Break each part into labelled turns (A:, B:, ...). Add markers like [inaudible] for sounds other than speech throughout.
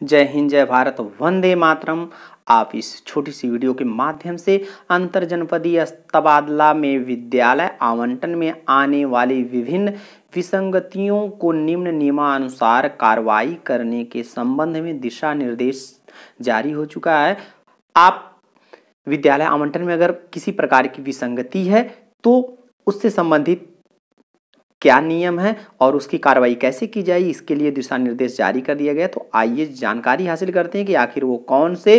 A: जय हिंद, जय भारत, वंदे मातरम। आप इस छोटी सी वीडियो के माध्यम से अंतर जनपदीय तबादला में विद्यालय आवंटन में आने वाली विभिन्न विसंगतियों को निम्न नियमानुसार कार्रवाई करने के संबंध में दिशा निर्देश जारी हो चुका है। आप विद्यालय आवंटन में अगर किसी प्रकार की विसंगति है तो उससे संबंधित क्या नियम है और उसकी कार्रवाई कैसे की जाए इसके लिए दिशा निर्देश जारी कर दिया गया। तो आइए जानकारी हासिल करते हैं कि आखिर वो कौन से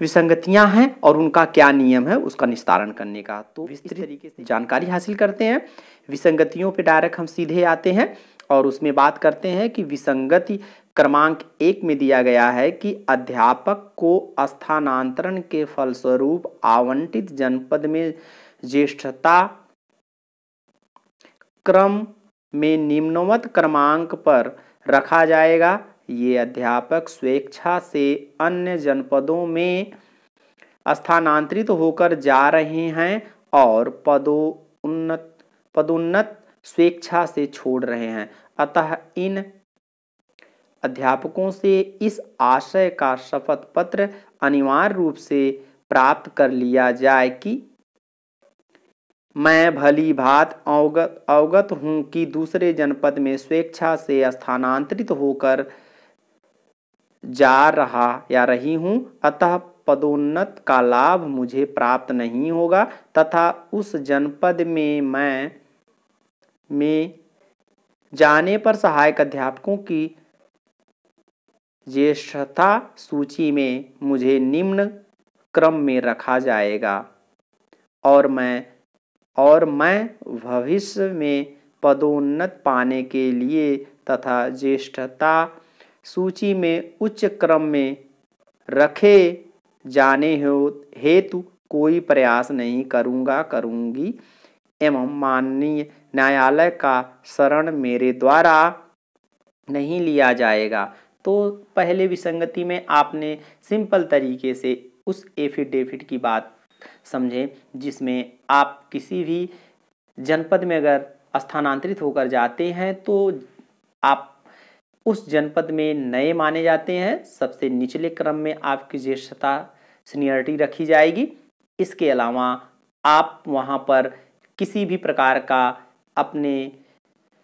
A: विसंगतियाँ हैं और उनका क्या नियम है उसका निस्तारण करने का। तो विस्तृत तरीके से जानकारी हासिल करते हैं। विसंगतियों पे डायरेक्ट हम सीधे आते हैं और उसमें बात करते हैं कि विसंगति क्रमांक एक में दिया गया है कि अध्यापक को स्थानांतरण के फलस्वरूप आवंटित जनपद में ज्येष्ठता क्रम में निम्नवत क्रमांक पर रखा जाएगा। ये अध्यापक स्वेच्छा से अन्य जनपदों में स्थानांतरित होकर जा रहे हैं और पदोन्नत पदोन्नत स्वेच्छा से छोड़ रहे हैं। अतः इन अध्यापकों से इस आशय का शपथ पत्र अनिवार्य रूप से प्राप्त कर लिया जाए कि मैं भली भात अवगत अवगत हूँ कि दूसरे जनपद में स्वेच्छा से स्थानांतरित होकर जा रहा या रही हूँ, अतः पदोन्नत का लाभ मुझे प्राप्त नहीं होगा, तथा उस जनपद में मैं, में जाने पर सहायक अध्यापकों की ज्येष्ठता सूची में मुझे निम्न क्रम में रखा जाएगा और मैं और मैं भविष्य में पदोन्नत पाने के लिए तथा ज्येष्ठता सूची में उच्च क्रम में रखे जाने हेतु कोई प्रयास नहीं करूँगा, करूँगी। एवं माननीय न्यायालय का शरण मेरे द्वारा नहीं लिया जाएगा। तो पहले विसंगति में आपने सिंपल तरीके से उस एफिडेविट की बात समझें, जिसमें आप किसी भी जनपद में अगर स्थानांतरित होकर जाते हैं तो आप उस जनपद में नए माने जाते हैं। सबसे निचले क्रम में आपकी ज्येष्ठता, सीनियरिटी रखी जाएगी। इसके अलावा आप वहाँ पर किसी भी प्रकार का अपने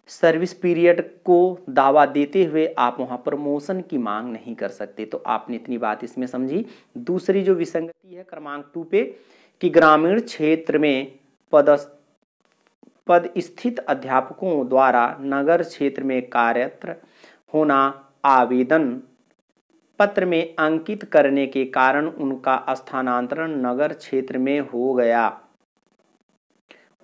A: सर्विस पीरियड को दावा देते हुए आप वहाँ प्रमोशन की मांग नहीं कर सकते। तो आपने इतनी बात इसमें समझी। दूसरी जो विसंगति है क्रमांक टू पे, कि ग्रामीण क्षेत्र में पद पद स्थित अध्यापकों द्वारा नगर क्षेत्र में कार्यरत होना आवेदन पत्र में अंकित करने के कारण उनका स्थानांतरण नगर क्षेत्र में हो गया।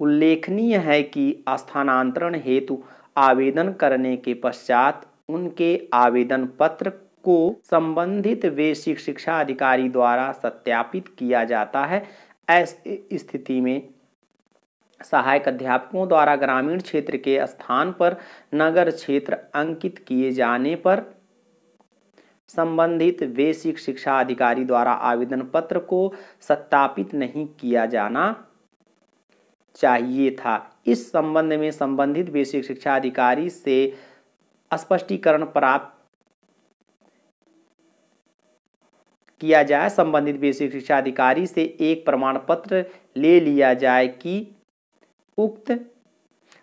A: उल्लेखनीय है कि स्थानांतरण हेतु आवेदन करने के पश्चात उनके आवेदन पत्र को संबंधित वैश्विक शिक्षा अधिकारी द्वारा सत्यापित किया जाता है। ऐसी स्थिति में सहायक अध्यापकों द्वारा ग्रामीण क्षेत्र के स्थान पर नगर क्षेत्र अंकित किए जाने पर संबंधित बेसिक शिक्षा अधिकारी द्वारा आवेदन पत्र को सत्यापित नहीं किया जाना चाहिए था। इस संबंध में संबंधित बेसिक शिक्षा अधिकारी से स्पष्टीकरण प्राप्त किया जाए। संबंधित बेसिक शिक्षा अधिकारी से एक प्रमाण पत्र ले लिया जाए कि उक्त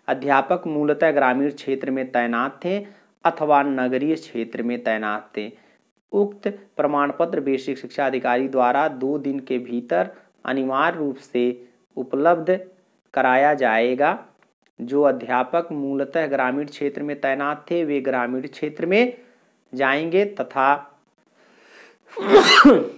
A: अध्यापक मूलतः ग्रामीण क्षेत्र में तैनात थे अथवा नगरीय क्षेत्र में तैनात थे। उक्त प्रमाण पत्र बेसिक शिक्षा अधिकारी द्वारा दो दिन के भीतर अनिवार्य रूप से उपलब्ध कराया जाएगा। जो अध्यापक मूलतः ग्रामीण क्षेत्र में तैनात थे, वे ग्रामीण क्षेत्र में जाएँगे तथा [coughs]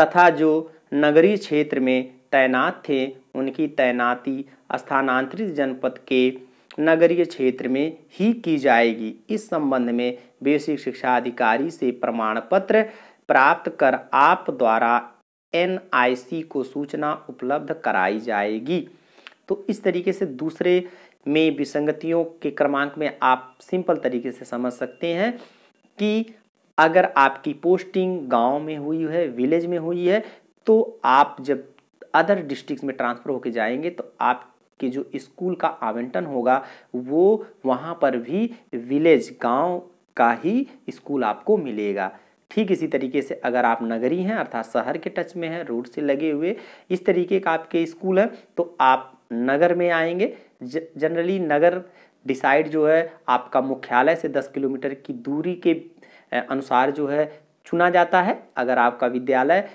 A: तथा जो नगरीय क्षेत्र में तैनात थे, उनकी तैनाती स्थानांतरित जनपद के नगरीय क्षेत्र में ही की जाएगी। इस संबंध में बेसिक शिक्षा अधिकारी से प्रमाण पत्र प्राप्त कर आप द्वारा एनआईसी को सूचना उपलब्ध कराई जाएगी। तो इस तरीके से दूसरे में विसंगतियों के क्रमांक में आप सिंपल तरीके से समझ सकते हैं कि अगर आपकी पोस्टिंग गाँव में हुई है, विलेज में हुई है तो आप जब अदर डिस्ट्रिक्ट में ट्रांसफ़र होके जाएँगे तो आपके जो स्कूल का आवंटन होगा, वो वहाँ पर भी विलेज गाँव का ही स्कूल आपको मिलेगा। ठीक इसी तरीके से अगर आप नगरी हैं, अर्थात शहर के टच में हैं, रोड से लगे हुए, इस तरीके का आपके स्कूल है तो आप नगर में आएँगे। जनरली नगर डिसाइड जो है, आपका मुख्यालय से 10 किलोमीटर की दूरी के अनुसार जो है, चुना जाता है। अगर आपका विद्यालय,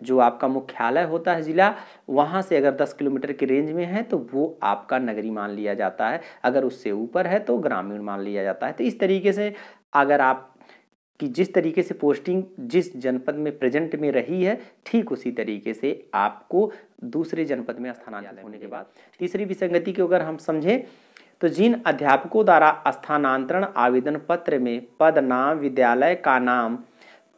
A: जो आपका मुख्यालय होता है ज़िला, वहाँ से अगर 10 किलोमीटर के रेंज में है तो वो आपका नगरी मान लिया जाता है। अगर उससे ऊपर है तो ग्रामीण मान लिया जाता है। तो इस तरीके से अगर आप कि जिस तरीके से पोस्टिंग जिस जनपद में प्रेजेंट में रही है, ठीक उसी तरीके से आपको दूसरे जनपद में स्थानांतरित होने के बाद। तीसरी विसंगति को अगर हम समझें तो जिन अध्यापकों द्वारा स्थानांतरण आवेदन पत्र में पद, नाम, विद्यालय का नाम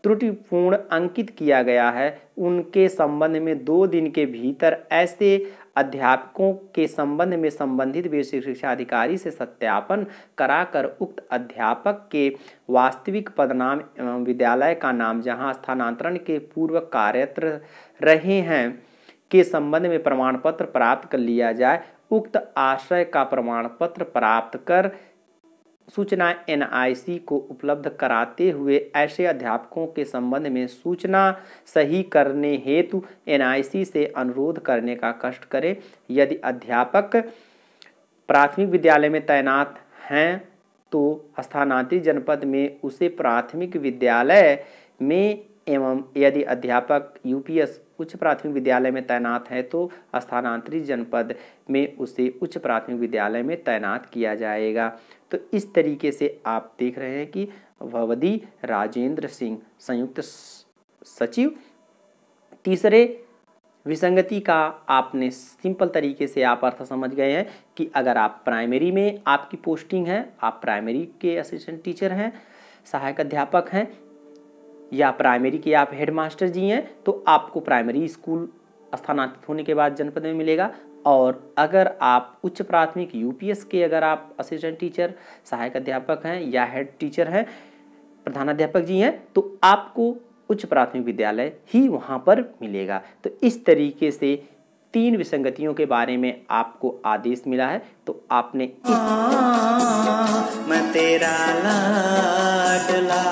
A: त्रुटिपूर्ण अंकित किया गया है, उनके संबंध में दो दिन के भीतर ऐसे अध्यापकों के संबंध में संबंधित बेसिक शिक्षा अधिकारी से सत्यापन कराकर उक्त अध्यापक के वास्तविक पदनाम एवं विद्यालय का नाम जहाँ स्थानांतरण के पूर्व कार्यरत रहे हैं के संबंध में प्रमाण पत्र प्राप्त कर लिया जाए, उक्त आश्रय का प्रमाण पत्र प्राप्त कर सूचना एनआईसी को उपलब्ध कराते हुए ऐसे अध्यापकों के संबंध में सूचना सही करने हेतु एनआईसी से अनुरोध करने का कष्ट करें। यदि अध्यापक प्राथमिक विद्यालय में तैनात हैं तो स्थानांतरित जनपद में उसे प्राथमिक विद्यालय में एवं यदि अध्यापक यूपीएस उच्च प्राथमिक विद्यालय में तैनात है तो स्थानांतरित जनपद में उसे उच्च प्राथमिक विद्यालय में तैनात किया जाएगा। तो इस तरीके से आप देख रहे हैं कि भवदी राजेंद्र सिंह, संयुक्त सचिव। तीसरे विसंगति का आपने सिंपल तरीके से आप अर्थ समझ गए हैं कि अगर आप प्राइमरी में आपकी पोस्टिंग है, आप प्राइमरी के असिस्टेंट टीचर हैं, सहायक अध्यापक हैं या प्राइमरी के आप हेड मास्टर जी हैं तो आपको प्राइमरी स्कूल स्थानांतरित होने के बाद जनपद में मिलेगा। और अगर आप उच्च प्राथमिक यूपीएस के अगर आप असिस्टेंट टीचर सहायक अध्यापक हैं या हेड टीचर हैं, प्रधानाध्यापक जी हैं तो आपको उच्च प्राथमिक विद्यालय ही वहाँ पर मिलेगा। तो इस तरीके से तीन विसंगतियों के बारे में आपको आदेश मिला है तो आपने मैं तेरा लाडला।